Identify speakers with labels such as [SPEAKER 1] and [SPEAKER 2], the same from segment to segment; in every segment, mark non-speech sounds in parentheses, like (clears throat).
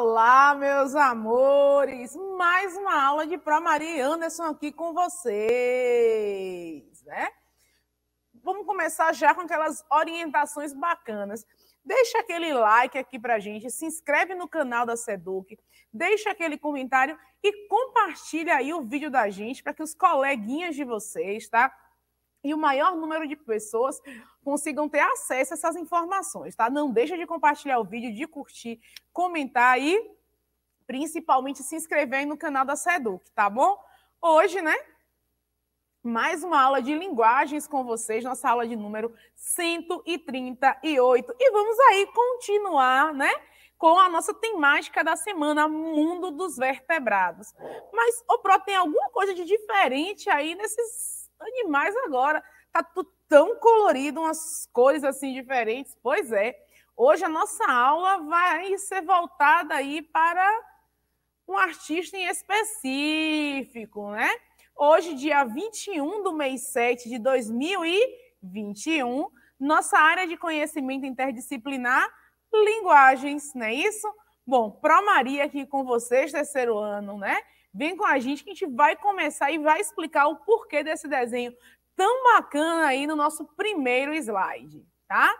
[SPEAKER 1] Olá, meus amores! Mais uma aula de Pro Maria Anderson aqui com vocês, né? Vamos começar já com aquelas orientações bacanas. Deixa aquele like aqui pra gente, se inscreve no canal da Seduc, deixa aquele comentário e compartilha aí o vídeo da gente para que os coleguinhas de vocês, tá? E o maior número de pessoas consigam ter acesso a essas informações, tá? Não deixa de compartilhar o vídeo, de curtir, comentar e principalmente se inscrever aí no canal da Seduc, tá bom? Hoje, né? mais uma aula de linguagens com vocês, nossa aula de número 138. E vamos aí continuar, né? Com a nossa temática da semana, Mundo dos Vertebrados. Mas, o Pro, tem alguma coisa de diferente aí nesses animais agora? Tá tudo tão colorido, umas cores assim diferentes. Pois é. Hoje a nossa aula vai ser voltada aí para um artista em específico, né? Hoje, dia 21 do mês 7 de 2021, nossa área de conhecimento interdisciplinar, linguagens, não é isso? Bom, Pro Maria aqui com vocês, terceiro ano, né? Vem com a gente que a gente vai começar e vai explicar o porquê desse desenho tão bacana aí no nosso primeiro slide, tá?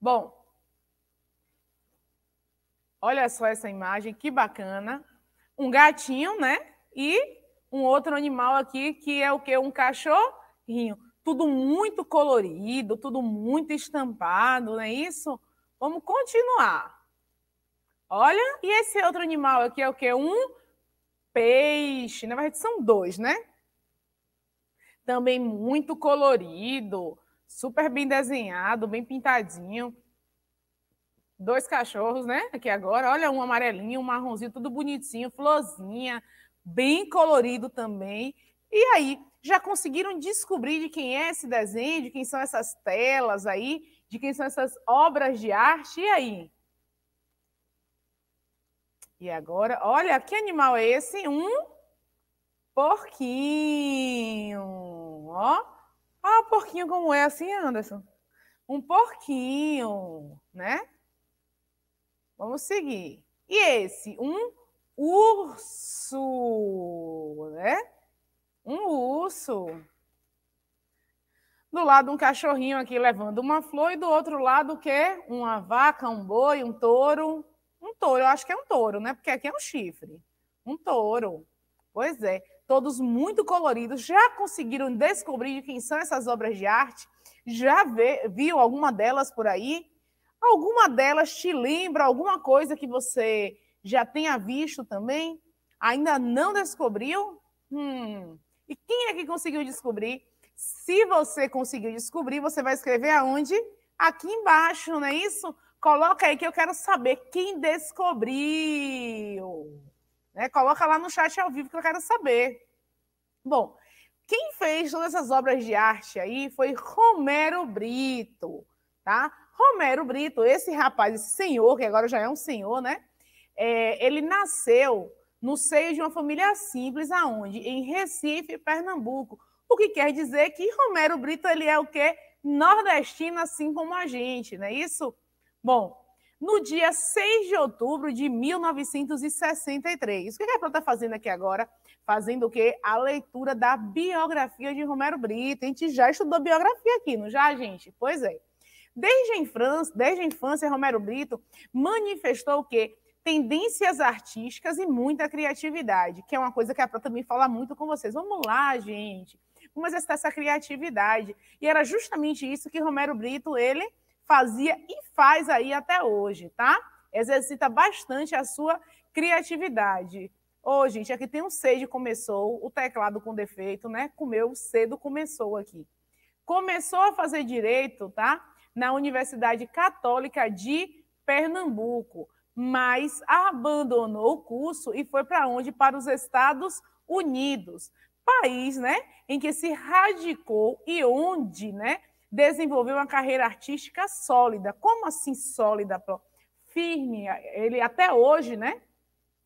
[SPEAKER 1] Bom, olha só essa imagem, que bacana. Um gatinho, né? E um outro animal aqui que é o que? Um cachorrinho. Tudo muito colorido, tudo muito estampado, não é isso? Vamos continuar. Olha, e esse outro animal aqui é o que? Um peixe. Na verdade, são dois, né? Também muito colorido, super bem desenhado, bem pintadinho. Dois cachorros, né? Aqui agora, olha, um amarelinho, um marronzinho, tudo bonitinho, florzinha, bem colorido também. E aí, já conseguiram descobrir de quem é esse desenho, de quem são essas telas aí, de quem são essas obras de arte? E aí? E agora, olha, que animal é esse? Um porquinho. Ó, ó, porquinho como é assim, Anderson? Um porquinho, né? Vamos seguir. E esse? Um urso, né? Um urso. Do lado um cachorrinho aqui levando uma flor e do outro lado o quê? Uma vaca, um boi, um touro. Um touro, eu acho que é um touro, né? Porque aqui é um chifre. Um touro. Pois é, todos muito coloridos. Já conseguiram descobrir de quem são essas obras de arte? Já vê, viu alguma delas por aí? Alguma delas te lembra alguma coisa que você já tenha visto também? Ainda não descobriu? Hum. E quem é que conseguiu descobrir? Se você conseguiu descobrir, você vai escrever aonde? Aqui embaixo, não é isso? Coloca aí que eu quero saber quem descobriu. Né? Coloca lá no chat ao vivo que eu quero saber. Bom, quem fez todas essas obras de arte aí foi Romero Brito, tá? Romero Brito, esse rapaz, esse senhor, que agora já é um senhor, né? é, ele nasceu no seio de uma família simples, aonde? Em Recife, Pernambuco. O que quer dizer que Romero Brito ele é o quê? Nordestino, assim como a gente, não é isso? Bom, no dia 6 de outubro de 1963. O que a Pro está fazendo aqui agora? Fazendo o quê? A leitura da biografia de Romero Brito. A gente já estudou biografia aqui, não já, gente? Pois é. Desde a infância, desde a infância Romero Brito manifestou o quê? tendências artísticas e muita criatividade, que é uma coisa que a Pro também fala muito com vocês. Vamos lá, gente. Vamos exercitar essa criatividade. E era justamente isso que Romero Brito ele fazia e faz aí até hoje, tá? Exercita bastante a sua criatividade. Ô, oh, gente, aqui tem um C de começou, o teclado com defeito, né? Comeu cedo começou aqui. Começou a fazer direito, tá? Na Universidade Católica de Pernambuco mas abandonou o curso e foi para onde? Para os Estados Unidos, país, né, em que se radicou e onde, né, desenvolveu uma carreira artística sólida. Como assim sólida, Firme. Ele até hoje, né,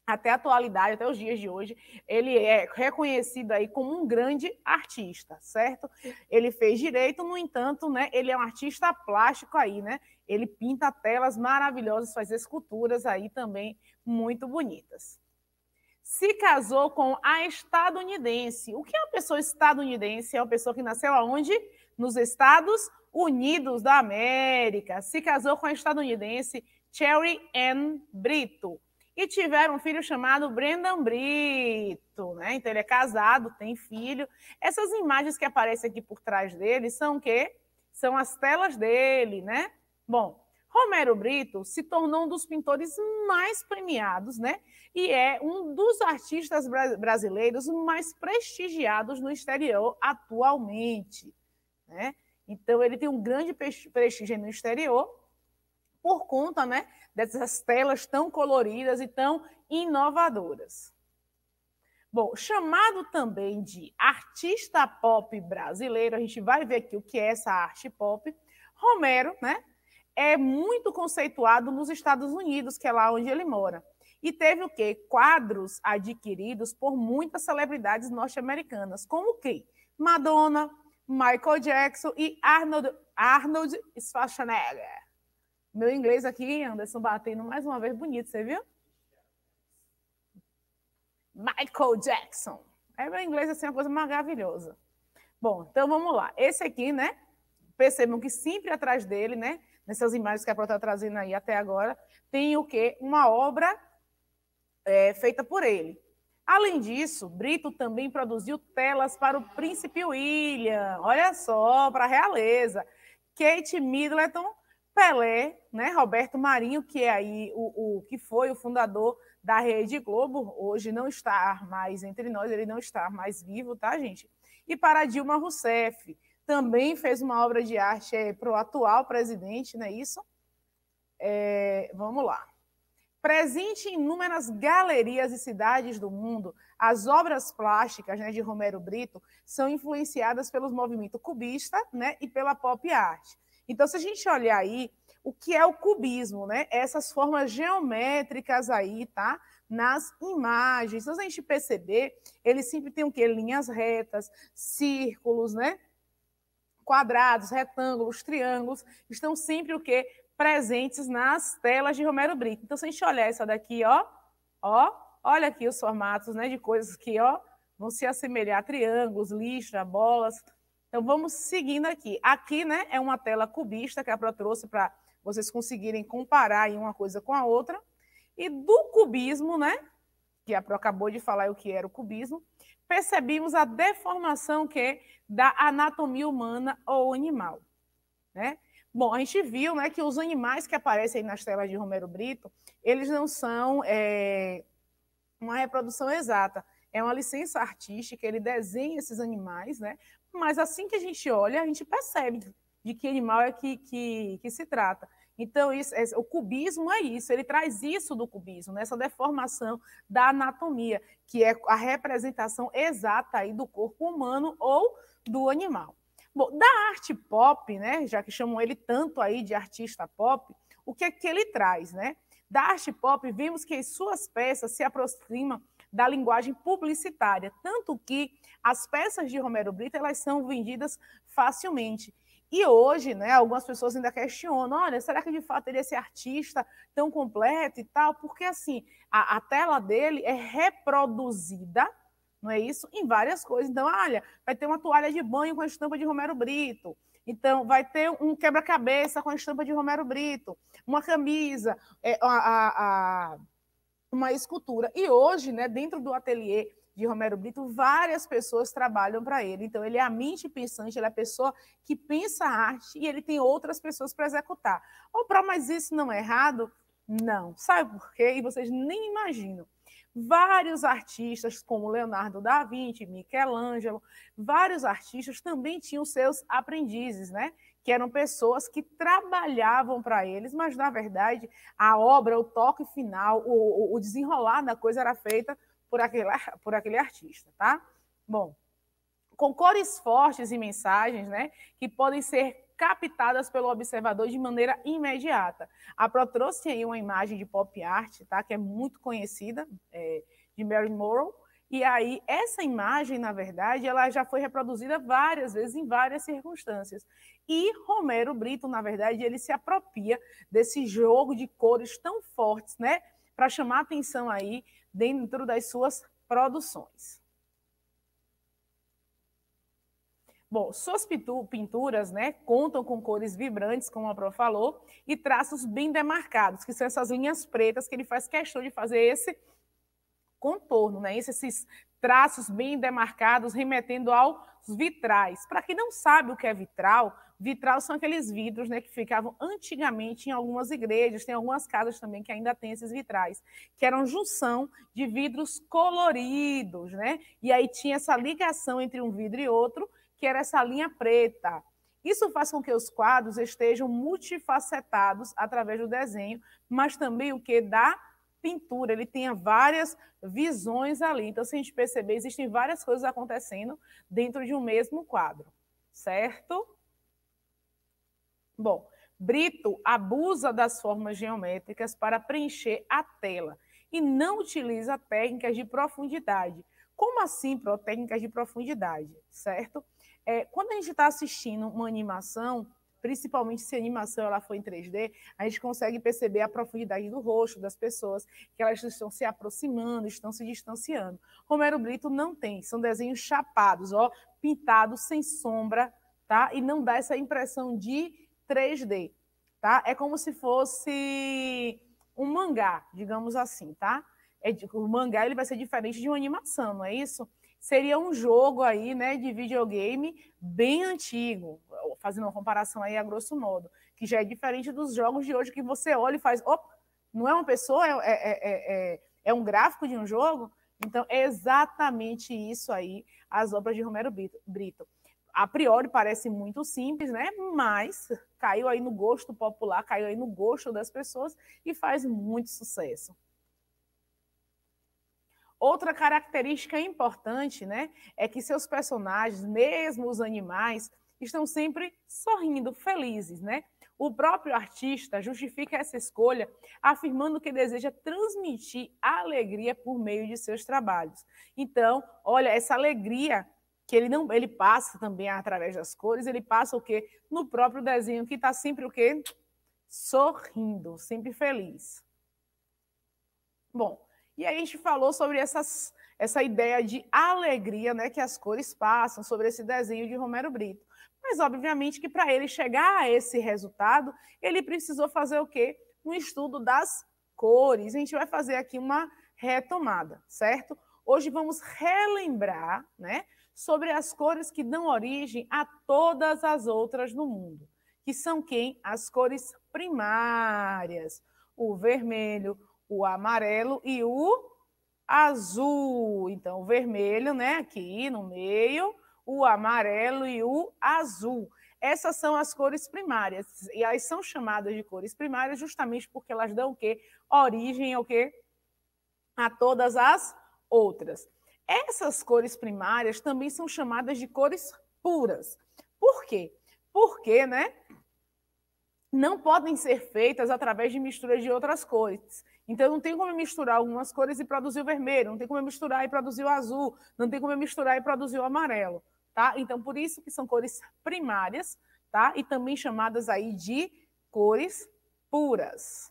[SPEAKER 1] até a atualidade, até os dias de hoje, ele é reconhecido aí como um grande artista, certo? Ele fez direito, no entanto, né, ele é um artista plástico aí, né? Ele pinta telas maravilhosas, faz esculturas aí também muito bonitas. Se casou com a estadunidense. O que é uma pessoa estadunidense? É uma pessoa que nasceu aonde? Nos Estados Unidos da América. Se casou com a estadunidense Cherry Ann Brito e tiveram um filho chamado Brendan Brito, né? Então ele é casado, tem filho. Essas imagens que aparecem aqui por trás dele são o quê? São as telas dele, né? Bom, Romero Brito se tornou um dos pintores mais premiados, né? E é um dos artistas brasileiros mais prestigiados no exterior atualmente, né? Então ele tem um grande prestígio no exterior por conta, né, dessas telas tão coloridas e tão inovadoras. Bom, chamado também de artista pop brasileiro, a gente vai ver aqui o que é essa arte pop. Romero, né, é muito conceituado nos Estados Unidos, que é lá onde ele mora. E teve o quê? Quadros adquiridos por muitas celebridades norte-americanas, como quê? Madonna, Michael Jackson e Arnold, Arnold Schwarzenegger. Meu inglês aqui, Anderson, batendo mais uma vez bonito, você viu? Michael Jackson. É meu inglês assim, uma coisa maravilhosa. Bom, então vamos lá. Esse aqui, né? Percebam que sempre atrás dele, né? Nessas imagens que a Pro está trazendo aí até agora, tem o quê? Uma obra é, feita por ele. Além disso, Brito também produziu telas para o Príncipe William. Olha só, para a realeza. Kate Middleton Pelé, né, Roberto Marinho, que é aí o, o, que foi o fundador da Rede Globo, hoje não está mais entre nós, ele não está mais vivo, tá, gente? E para Dilma Rousseff, também fez uma obra de arte é, para o atual presidente, não é isso? É, vamos lá. Presente em inúmeras galerias e cidades do mundo, as obras plásticas né, de Romero Brito são influenciadas pelos movimentos cubista né, e pela pop art. Então, se a gente olhar aí, o que é o cubismo, né? Essas formas geométricas aí, tá? Nas imagens. Então, se a gente perceber, ele sempre tem o quê? Linhas retas, círculos, né? Quadrados, retângulos, triângulos, estão sempre o quê? Presentes nas telas de Romero Brito. Então, se a gente olhar essa daqui, ó, ó, olha aqui os formatos, né? De coisas que, ó, vão se assemelhar a triângulos, listra, bolas, então, vamos seguindo aqui. Aqui né, é uma tela cubista que a Pro trouxe para vocês conseguirem comparar uma coisa com a outra. E do cubismo, né, que a Pro acabou de falar o que era o cubismo, percebemos a deformação que é da anatomia humana ou animal. Né? Bom, a gente viu né, que os animais que aparecem nas telas de Romero Brito, eles não são é, uma reprodução exata. É uma licença artística, ele desenha esses animais, né? mas assim que a gente olha, a gente percebe de que animal é que, que, que se trata. Então, isso, o cubismo é isso, ele traz isso do cubismo, né? deformação da anatomia, que é a representação exata aí do corpo humano ou do animal. Bom, da arte pop, né, já que chamam ele tanto aí de artista pop, o que é que ele traz, né? Da arte pop, vimos que suas peças se aproximam da linguagem publicitária, tanto que as peças de Romero Brito elas são vendidas facilmente. E hoje, né, algumas pessoas ainda questionam, olha, será que de fato ele é esse artista tão completo e tal? Porque assim, a, a tela dele é reproduzida, não é isso? Em várias coisas. Então, olha, vai ter uma toalha de banho com a estampa de Romero Brito. Então, vai ter um quebra-cabeça com a estampa de Romero Brito, uma camisa, é, a, a, a uma escultura. E hoje, né, dentro do ateliê de Romero Brito, várias pessoas trabalham para ele. Então, ele é a mente pensante, ele é a pessoa que pensa a arte e ele tem outras pessoas para executar. Oh, para mas isso não é errado? Não. Sabe por quê? E vocês nem imaginam. Vários artistas, como Leonardo da Vinci, Michelangelo, vários artistas também tinham seus aprendizes, né? que eram pessoas que trabalhavam para eles, mas na verdade a obra, o toque final, o, o desenrolar da coisa era feita por aquele, por aquele artista, tá? Bom, com cores fortes e mensagens, né, que podem ser captadas pelo observador de maneira imediata. A Pro trouxe aí uma imagem de pop art, tá? que é muito conhecida, é, de Mary Morrow, e aí, essa imagem, na verdade, ela já foi reproduzida várias vezes em várias circunstâncias. E Romero Brito, na verdade, ele se apropria desse jogo de cores tão fortes, né? Para chamar atenção aí dentro das suas produções. Bom, suas pinturas né, contam com cores vibrantes, como a Pro falou, e traços bem demarcados, que são essas linhas pretas que ele faz questão de fazer esse contorno, né? esses traços bem demarcados, remetendo aos vitrais. Para quem não sabe o que é vitral, vitral são aqueles vidros né, que ficavam antigamente em algumas igrejas, tem algumas casas também que ainda tem esses vitrais, que eram junção de vidros coloridos, né? E aí tinha essa ligação entre um vidro e outro, que era essa linha preta. Isso faz com que os quadros estejam multifacetados através do desenho, mas também o que dá pintura, ele tenha várias visões ali. Então, se a gente perceber, existem várias coisas acontecendo dentro de um mesmo quadro, certo? Bom, Brito abusa das formas geométricas para preencher a tela e não utiliza técnicas de profundidade. Como assim, técnicas de profundidade, certo? É, quando a gente está assistindo uma animação, principalmente se a animação ela for em 3D, a gente consegue perceber a profundidade do rosto das pessoas, que elas estão se aproximando, estão se distanciando. Romero Brito não tem, são desenhos chapados, ó, pintados sem sombra, tá? E não dá essa impressão de 3D, tá? É como se fosse um mangá, digamos assim, tá? É, o mangá ele vai ser diferente de uma animação, não é isso? Seria um jogo aí, né, de videogame bem antigo, fazendo uma comparação aí a grosso modo, que já é diferente dos jogos de hoje que você olha e faz, opa, não é uma pessoa, é, é, é, é um gráfico de um jogo? Então, é exatamente isso aí, as obras de Romero Brito. A priori parece muito simples, né? Mas caiu aí no gosto popular, caiu aí no gosto das pessoas e faz muito sucesso. Outra característica importante, né, é que seus personagens, mesmo os animais, estão sempre sorrindo, felizes, né? O próprio artista justifica essa escolha afirmando que deseja transmitir alegria por meio de seus trabalhos. Então, olha, essa alegria que ele não ele passa também através das cores, ele passa o quê? No próprio desenho que está sempre o quê? Sorrindo, sempre feliz. Bom, e aí a gente falou sobre essas, essa ideia de alegria né, que as cores passam, sobre esse desenho de Romero Brito. Mas, obviamente, que para ele chegar a esse resultado, ele precisou fazer o quê? Um estudo das cores. A gente vai fazer aqui uma retomada, certo? Hoje vamos relembrar né, sobre as cores que dão origem a todas as outras no mundo, que são quem? As cores primárias. O vermelho, o amarelo e o azul. Então, o vermelho, né, aqui no meio, o amarelo e o azul. Essas são as cores primárias. E elas são chamadas de cores primárias justamente porque elas dão o quê? Origem ao quê? A todas as outras. Essas cores primárias também são chamadas de cores puras. Por quê? Porque, né? Não podem ser feitas através de misturas de outras cores. Então, não tem como misturar algumas cores e produzir o vermelho, não tem como misturar e produzir o azul, não tem como misturar e produzir o amarelo, tá? Então, por isso que são cores primárias, tá? E também chamadas aí de cores puras.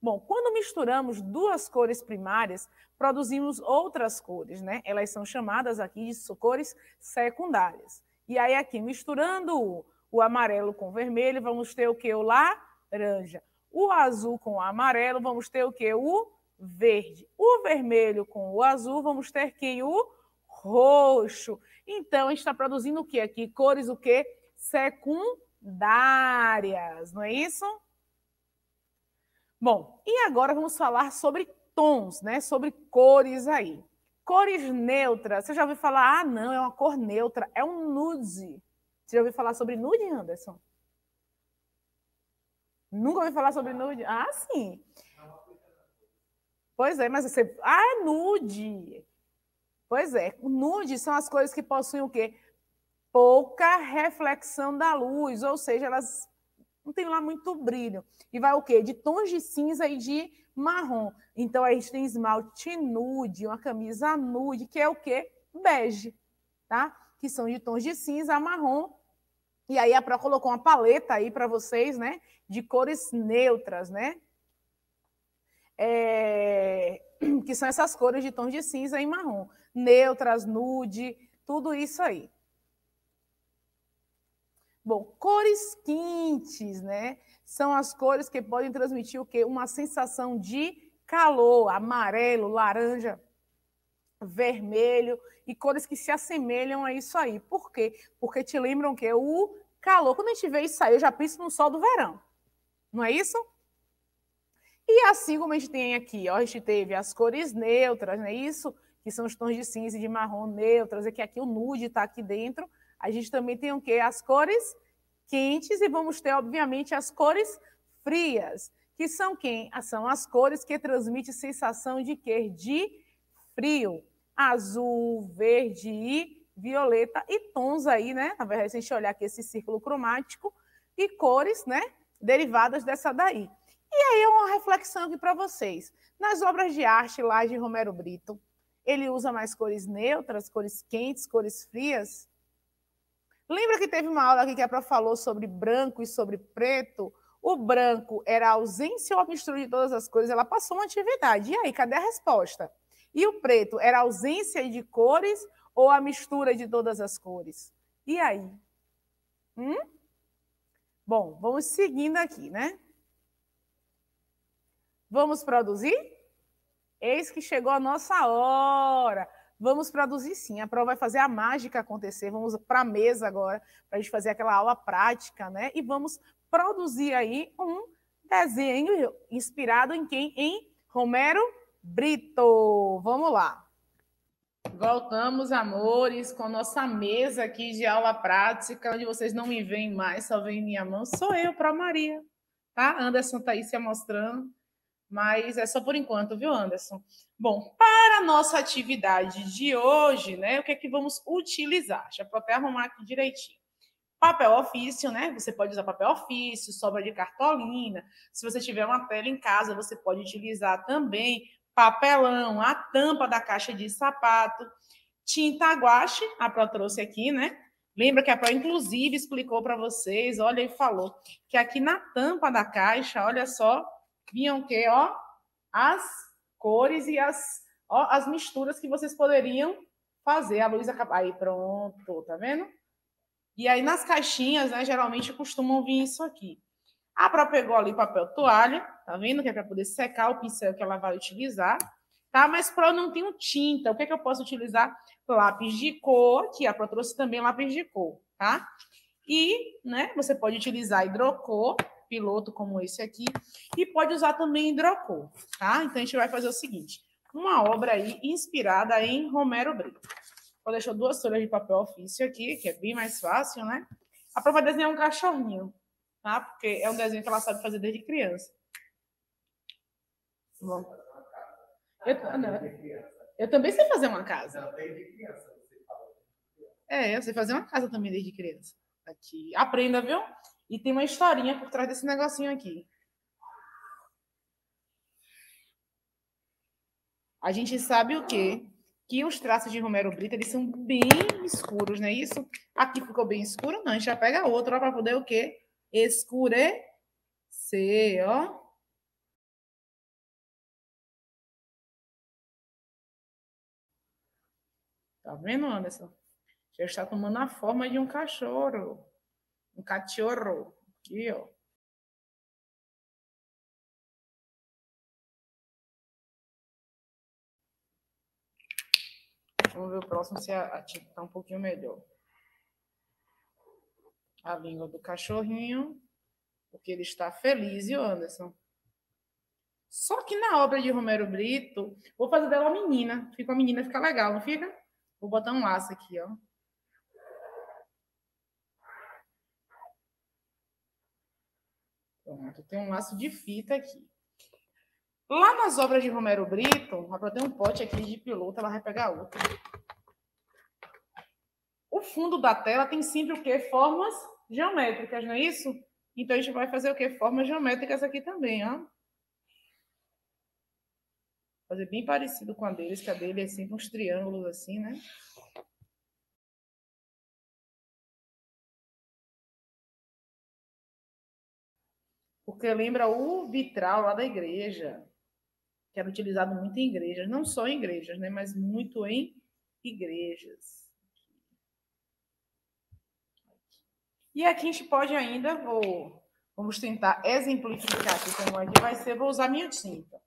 [SPEAKER 1] Bom, quando misturamos duas cores primárias, produzimos outras cores, né? Elas são chamadas aqui de cores secundárias. E aí, aqui, misturando o amarelo com o vermelho, vamos ter o que? O laranja. O azul com o amarelo, vamos ter o quê? O verde. O vermelho com o azul, vamos ter quem? O roxo. Então, a gente está produzindo o quê aqui? Cores o quê? Secundárias, não é isso? Bom, e agora vamos falar sobre tons, né? Sobre cores aí. Cores neutras. Você já ouviu falar? Ah, não, é uma cor neutra. É um nude. Você já ouviu falar sobre nude, Anderson? Nunca ouvi falar sobre nude? Ah, sim. Pois é, mas você. Ah, é nude. Pois é, nude são as cores que possuem o quê? pouca reflexão da luz, ou seja, elas não tem lá muito brilho. E vai o quê? De tons de cinza e de marrom. Então a gente tem esmalte nude, uma camisa nude, que é o quê? Bege, tá? Que são de tons de cinza marrom. E aí a Pro colocou uma paleta aí para vocês, né? De cores neutras, né? É... (clears throat) Que são essas cores de tons de cinza e marrom. Neutras, nude, tudo isso aí. Bom, cores quentes, né? São as cores que podem transmitir o quê? Uma sensação de calor, amarelo, laranja, vermelho e cores que se assemelham a isso aí. Por quê? Porque te lembram que o calor, quando a gente vê isso aí, eu já penso no sol do verão. Não é isso? E assim como a gente tem aqui, ó, a gente teve as cores neutras, não é isso? Que são os tons de cinza e de marrom neutras, e que aqui o nude está aqui dentro a gente também tem o quê? As cores quentes e vamos ter, obviamente, as cores frias, que são quem? São as cores que transmitem sensação de quê? De frio. Azul, verde e violeta e tons aí, né? Na verdade, se a gente olhar aqui esse círculo cromático e cores, né? Derivadas dessa daí. E aí é uma reflexão aqui para vocês. Nas obras de arte lá de Romero Brito, ele usa mais cores neutras, cores quentes, cores frias? Lembra que teve uma aula aqui que a prof falou sobre branco e sobre preto? O branco era a ausência ou a mistura de todas as cores, ela passou uma atividade. E aí, cadê a resposta? E o preto era ausência de cores ou a mistura de todas as cores? E aí? Hum? Bom, vamos seguindo aqui, né? Vamos produzir? Eis que chegou a nossa hora. Vamos produzir sim. A prova vai fazer a mágica acontecer. Vamos para a mesa agora, para a gente fazer aquela aula prática, né? E vamos produzir aí um desenho inspirado em quem? Em Romero Brito. Vamos lá. Voltamos, amores, com nossa mesa aqui de aula prática, onde vocês não me veem mais, só veem minha mão. Sou eu, para Maria, tá? Anderson tá aí se mostrando mas é só por enquanto, viu, Anderson? Bom, para a nossa atividade de hoje, né, o que é que vamos utilizar? Deixa eu até arrumar aqui direitinho. Papel ofício, né? Você pode usar papel ofício, sobra de cartolina. Se você tiver uma tela em casa, você pode utilizar também papelão, a tampa da caixa de sapato, tinta guache, a Pro trouxe aqui, né? Lembra que a Pro, inclusive, explicou para vocês, olha e falou, que aqui na tampa da caixa, olha só, vinham o quê? Ó, as cores e as, ó, as misturas que vocês poderiam fazer. A luz acaba aí, pronto, tá vendo? E aí nas caixinhas, né, geralmente costumam vir isso aqui. A Pro pegou ali papel toalha, tá vendo? Que é para poder secar o pincel que ela vai utilizar, tá? Mas Pro não tem tinta. O que é que eu posso utilizar? Lápis de cor, que a Pro trouxe também lápis de cor, tá? E, né, você pode utilizar hidrocor, piloto como esse aqui, e pode usar também hidrocor, tá? Então a gente vai fazer o seguinte: uma obra aí inspirada em Romero Brito. Vou deixar duas folhas de papel ofício aqui, que é bem mais fácil, né? A prova desenhar um cachorrinho, tá? Porque é um desenho que ela sabe fazer desde criança. Bom. Eu, não, eu também sei fazer uma casa. É, eu sei fazer uma casa também desde criança. Aqui. Aprenda, viu? E tem uma historinha por trás desse negocinho aqui. A gente sabe o quê? Que os traços de Romero Brito, eles são bem escuros, não é isso? Aqui ficou bem escuro, não. A gente já pega outro para poder o quê? Escurecer, ó. Tá vendo, Anderson? Já está tomando a forma de um cachorro um cachorro. Aqui, ó. Vamos ver o próximo se a, tinta está um pouquinho melhor. A língua do cachorrinho, porque ele está feliz, e o Anderson? Só que na obra de Romero Brito, vou fazer dela uma menina. Fica uma menina, fica legal, não fica? Vou botar um laço aqui, ó. Pronto, tem um laço de fita aqui. Lá nas obras de Romero Brito, ela tem um pote aqui de piloto, ela vai pegar outro. O fundo da tela tem sempre o quê? Formas geométricas, não é isso? Então, a gente vai fazer o quê? Formas geométricas aqui também, ó. Fazer bem parecido com a deles, que a dele é sempre uns triângulos assim, né? Porque lembra o vitral lá da igreja, que era utilizado muito em igrejas, não só em igrejas, né? Mas muito em igrejas. E aqui a gente pode ainda, vou, vamos tentar exemplificar aqui como é que vai ser, vou usar minha tinta.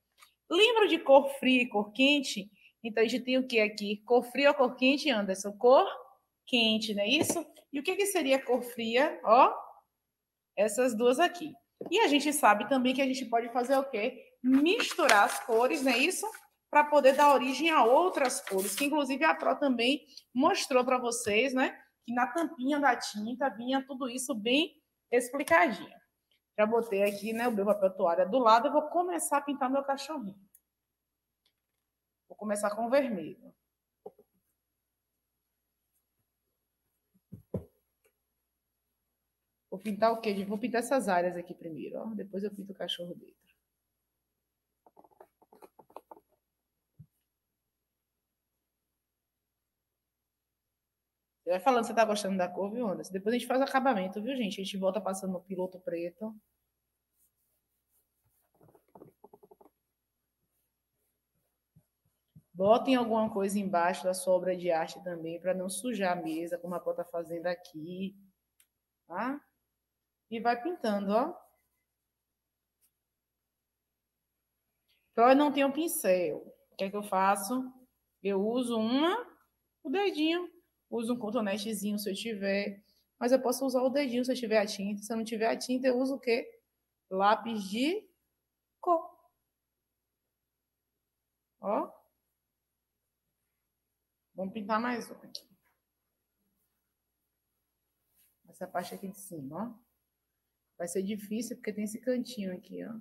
[SPEAKER 1] Lembra de cor fria e cor quente? Então, a gente tem o que aqui? Cor fria ou cor quente, Anderson? Cor quente, não é isso? E o que, que seria cor fria? Ó, essas duas aqui. E a gente sabe também que a gente pode fazer o quê? Misturar as cores, não é isso? Para poder dar origem a outras cores, que inclusive a Pro também mostrou para vocês, né? Que na tampinha da tinta vinha tudo isso bem explicadinho. Já botei aqui né, o meu papel toalha do lado. Eu vou começar a pintar meu cachorrinho. Vou começar com o vermelho. Vou pintar o quê? Vou pintar essas áreas aqui primeiro, ó. Depois eu pinto o cachorro dentro. Você vai falando você tá gostando da cor, viu, Anderson? Depois a gente faz o acabamento, viu, gente? A gente volta passando no piloto preto. Botem alguma coisa embaixo da sua obra de arte também, para não sujar a mesa, como a Pó tá fazendo aqui. Tá? E vai pintando, ó. Então, eu não tenho pincel. O que é que eu faço? Eu uso uma, o dedinho Uso um cotonetezinho se eu tiver. Mas eu posso usar o dedinho se eu tiver a tinta. Se eu não tiver a tinta, eu uso o quê? Lápis de cor. Ó. Vamos pintar mais um aqui. Essa parte aqui de cima, ó. Vai ser difícil porque tem esse cantinho aqui, ó.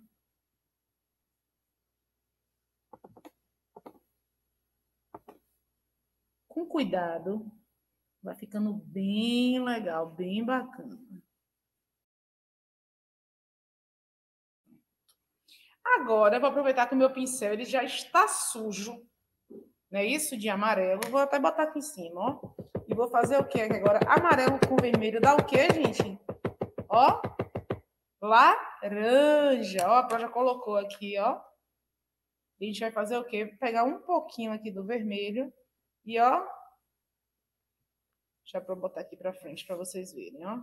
[SPEAKER 1] Com cuidado, Vai ficando bem legal, bem bacana. Agora, vou aproveitar que o meu pincel ele já está sujo, não é isso? De amarelo. Vou até botar aqui em cima, ó. E vou fazer o que agora? Amarelo com vermelho dá o quê, gente? Ó, laranja. Ó, a Pro já colocou aqui, ó. A gente vai fazer o quê? Pegar um pouquinho aqui do vermelho e, ó, já para botar aqui para frente para vocês verem, ó.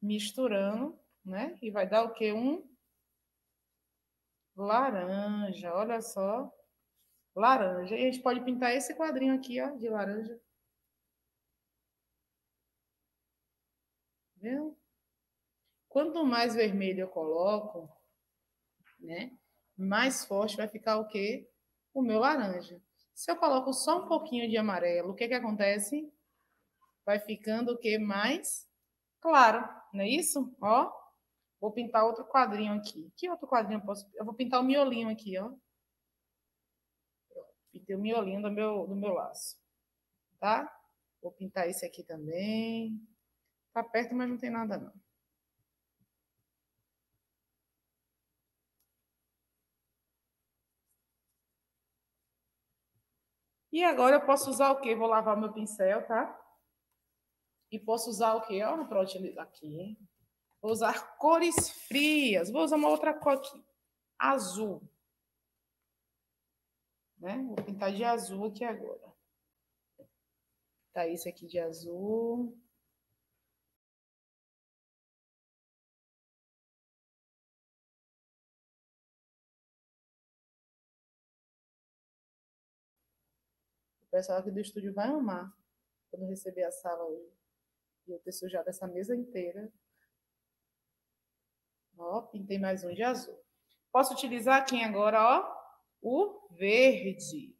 [SPEAKER 1] Misturando, né? E vai dar o quê? Um laranja, olha só. Laranja. E a gente pode pintar esse quadrinho aqui, ó, de laranja. Viu? Quanto mais vermelho eu coloco, né? Mais forte vai ficar o quê? O meu laranja. Se eu coloco só um pouquinho de amarelo, o que que acontece? Vai ficando o que mais claro, não é isso? Ó, vou pintar outro quadrinho aqui. Que outro quadrinho eu posso? Eu vou pintar o miolinho aqui, ó. Pintei o miolinho do meu, do meu laço, tá? Vou pintar esse aqui também. Tá perto, mas não tem nada não. E agora eu posso usar o quê? Vou lavar meu pincel, tá? E posso usar o quê? Olha para utilizar aqui. Vou usar cores frias. Vou usar uma outra cor aqui. Azul. Né? Vou pintar de azul aqui agora. Tá esse aqui de azul. Pessoal aqui do estúdio vai amar quando receber a sala hoje. E eu ter sujado essa mesa inteira. Ó, pintei mais um de azul. Posso utilizar quem agora, ó? O verde.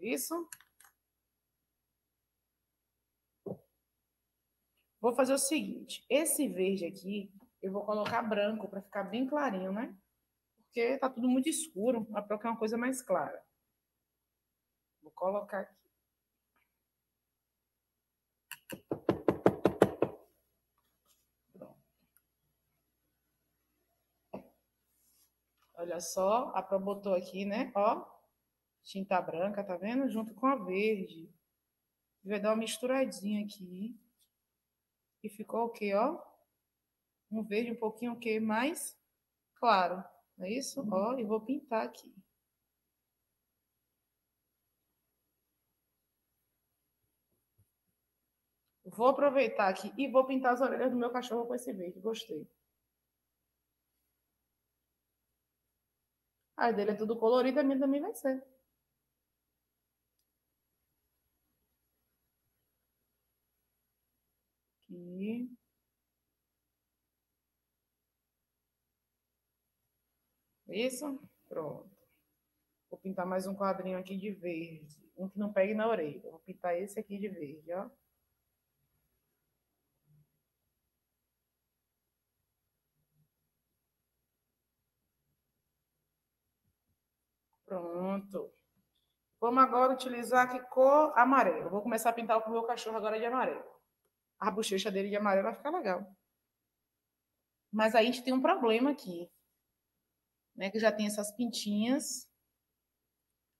[SPEAKER 1] Isso. Vou fazer o seguinte, esse verde aqui, eu vou colocar branco para ficar bem clarinho, né? Porque tá tudo muito escuro, para colocar uma coisa mais clara. Vou colocar aqui. Olha só, a Pro botou aqui, né? Ó, tinta branca, tá vendo? Junto com a verde. Vai dar uma misturadinha aqui. E ficou o quê, ó? Um verde um pouquinho o quê? Mais claro. Não é isso? Ó, e vou pintar aqui. Vou aproveitar aqui e vou pintar as orelhas do meu cachorro com esse verde. Gostei. A dele é tudo colorido, a minha também vai ser. Aqui. Isso? Pronto. Vou pintar mais um quadrinho aqui de verde. Um que não pegue na orelha. Vou pintar esse aqui de verde, ó. Vamos agora utilizar que cor amarelo. Vou começar a pintar o meu cachorro agora de amarelo. A bochecha dele de amarelo vai ficar legal. Mas aí a gente tem um problema aqui. Né, que já tem essas pintinhas.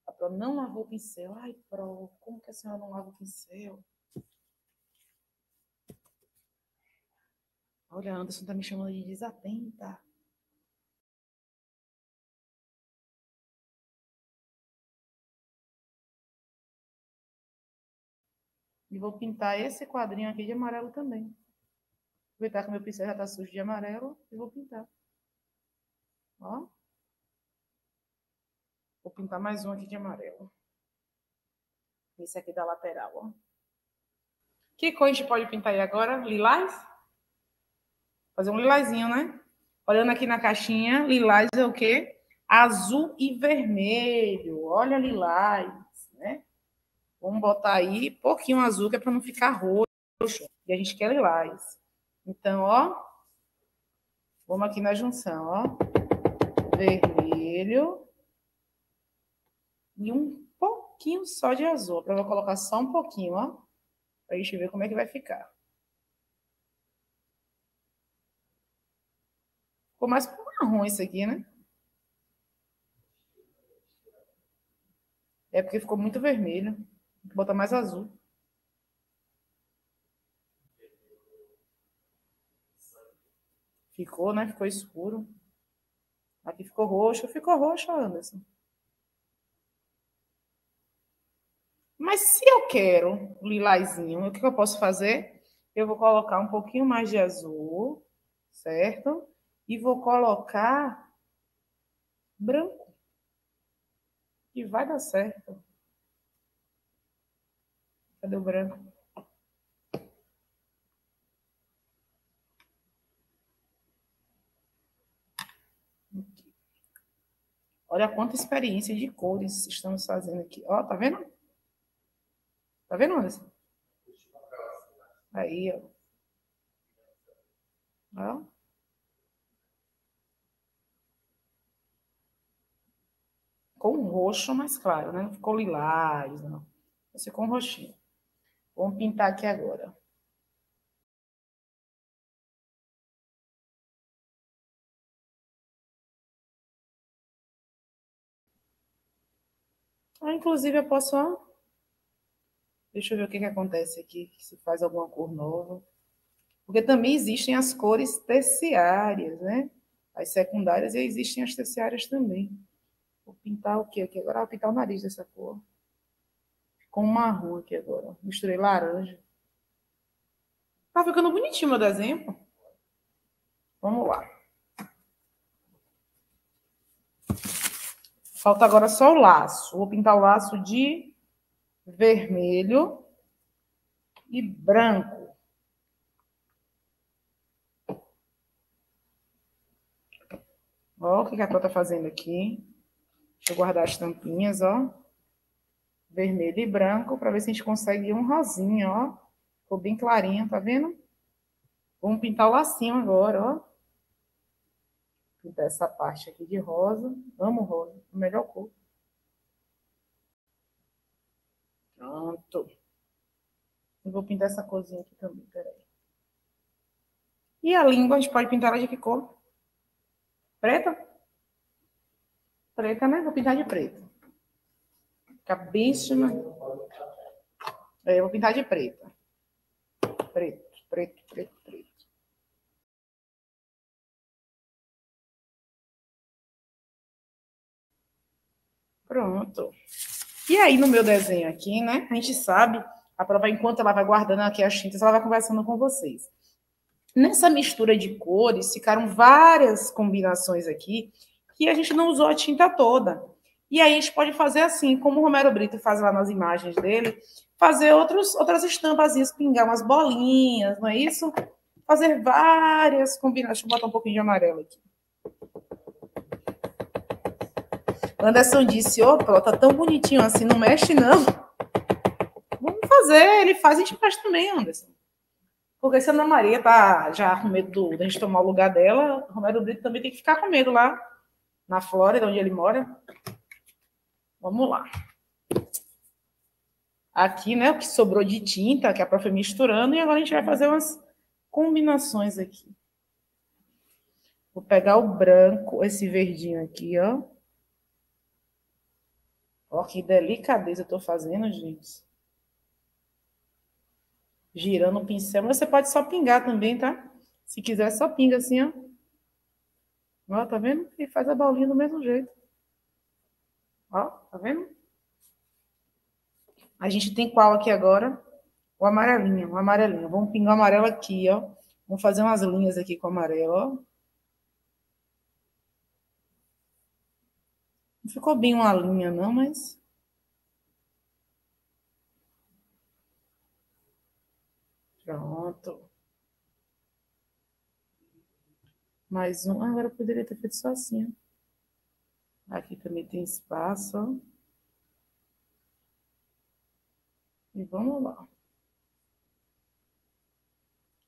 [SPEAKER 1] A Pro não lavou o pincel. Ai, Pro, como que a senhora não lava o pincel? Olha, Anderson tá me chamando de desatenta. E vou pintar esse quadrinho aqui de amarelo também. Aproveitar que meu pincel já está sujo de amarelo e vou pintar. Ó. Vou pintar mais um aqui de amarelo. Esse aqui da lateral, ó. Que cor a gente pode pintar aí agora? Lilás? Fazer um lilazinho, né? Olhando aqui na caixinha, lilás é o quê? Azul e vermelho. Olha lilás, né? Vamos botar aí pouquinho azul, que é para não ficar roxo. E a gente quer lilás. Então, ó. Vamos aqui na junção, ó. Vermelho. E um pouquinho só de azul. Para eu colocar só um pouquinho, ó. Para a gente ver como é que vai ficar. Ficou mais marrom isso aqui, né? É porque ficou muito vermelho. Vou botar mais azul. Ficou, né? Ficou escuro. Aqui ficou roxo. Ficou roxo, Anderson. Mas se eu quero lilazinho, o que eu posso fazer? Eu vou colocar um pouquinho mais de azul, certo? E vou colocar branco. E vai dar certo. Cadê o branco? Olha quanta experiência de cores estamos fazendo aqui. Ó, tá vendo? Tá vendo, Anderson? Aí, ó. Ó. Ficou um roxo mais claro, né? Não ficou lilás, não. Ficou um roxinho. Vamos pintar aqui agora. Ah, inclusive, eu posso. Deixa eu ver o que, que acontece aqui, se faz alguma cor nova. Porque também existem as cores terciárias, né? As secundárias e existem as terciárias também. Vou pintar o que aqui agora? Vou pintar o nariz dessa cor com marrom aqui agora. Misturei laranja. Tá ficando bonitinho meu desenho. Vamos lá. Falta agora só o laço. Vou pintar o laço de vermelho e branco. Ó, o que a Cacau tá fazendo aqui. Deixa eu guardar as tampinhas, ó vermelho e branco, para ver se a gente consegue um rosinha, ó. Ficou bem clarinho, tá vendo? Vamos pintar o lacinho agora, ó. Pintar essa parte aqui de rosa. Amo rosa, a melhor cor. Pronto. Eu vou pintar essa corzinha aqui também, peraí. E a língua, a gente pode pintar ela de que cor? Preta? Preta, né? Vou pintar de preto. Fica bem É, eu vou pintar de preta. Preto, preto, preto, preto. Pronto. E aí, no meu desenho aqui, né? A gente sabe, a prova, enquanto ela vai guardando aqui as tintas, ela vai conversando com vocês. Nessa mistura de cores, ficaram várias combinações aqui que a gente não usou a tinta toda. E aí a gente pode fazer assim, como o Romero Brito faz lá nas imagens dele, fazer outros, outras estampazinhas, pingar umas bolinhas, não é isso? Fazer várias combinações. Deixa eu botar um pouquinho de amarelo aqui. Anderson disse, opa, tá tão bonitinho assim, não mexe não. Vamos fazer, ele faz, a gente faz também, Anderson. Porque se a Ana Maria tá já com medo do, da gente tomar o lugar dela, Romero Brito também tem que ficar com medo lá na Flórida, onde ele mora. Vamos lá. Aqui, né, o que sobrou de tinta, que a prof foi misturando, e agora a gente vai fazer umas combinações aqui. Vou pegar o branco, esse verdinho aqui, ó. Ó, que delicadeza eu tô fazendo, gente girando o pincel, mas você pode só pingar também, tá? Se quiser, só pinga assim, ó. Ó, tá vendo? E faz a bolinha do mesmo jeito. Ó, tá vendo? A gente tem qual aqui agora? O amarelinho, o amarelinho. Vamos pingar o amarelo aqui, ó. Vamos fazer umas linhas aqui com o amarelo, ó. Não ficou bem uma linha, não, mas Pronto. Mais um. Agora eu poderia ter feito só assim. Ó. Aqui também tem espaço. E vamos lá.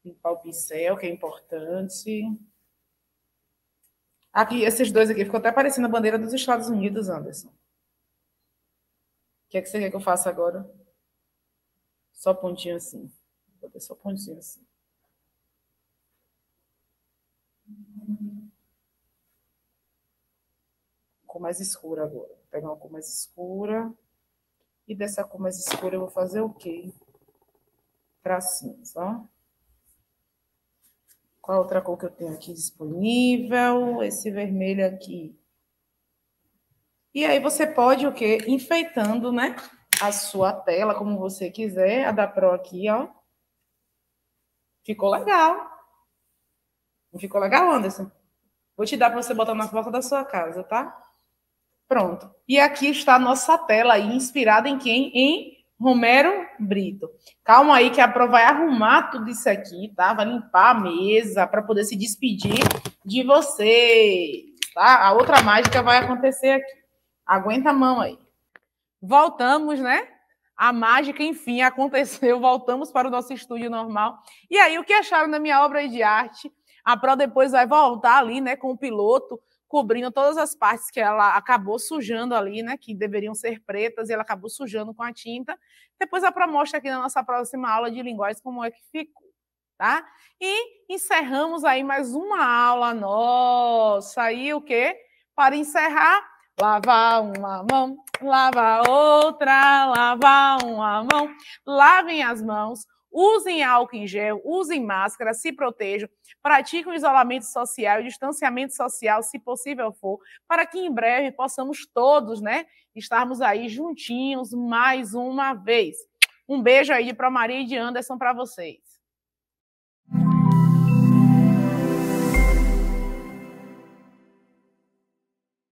[SPEAKER 1] Limpar o pincel, que é importante. Aqui, esses dois aqui, ficou até parecendo a bandeira dos Estados Unidos, Anderson. O que é que você quer que eu faça agora? Só pontinho assim. Vou ter só pontinho assim. Cor mais escura agora. Vou pegar uma cor mais escura. E dessa cor mais escura eu vou fazer o quê? Tracinhos, ó. Qual outra cor que eu tenho aqui disponível? Esse vermelho aqui. E aí você pode o quê? Enfeitando, né? A sua tela, como você quiser. A da Pro aqui, ó. Ficou legal. Não ficou legal, Anderson? Vou te dar para você botar na porta da sua casa, tá? Pronto. E aqui está a nossa tela aí, inspirada em quem? Em Romero Brito. Calma aí que a Pro vai arrumar tudo isso aqui, tá? Vai limpar a mesa para poder se despedir de você, tá? A outra mágica vai acontecer aqui. Aguenta a mão aí. Voltamos, né? a mágica, enfim, (laughs) aconteceu. Voltamos para o nosso estúdio normal. E aí, o que acharam da minha obra de arte? A Pro depois vai voltar ali, né, com o piloto, cobrindo todas as partes que ela acabou sujando ali, né, que deveriam ser pretas, e ela acabou sujando com a tinta. Depois a Pro mostra aqui na nossa próxima aula de linguagem como é que ficou, tá? E encerramos aí mais uma aula nossa. Aí o quê? Para encerrar, Lava uma mão, lava outra, lava uma mão. Lavem as mãos, usem álcool em gel, usem máscara, se protejam, pratiquem o isolamento social e distanciamento social, se possível for, para que em breve possamos todos, né, estarmos aí juntinhos mais uma vez. Um beijo aí Pro Maria e de Anderson para vocês.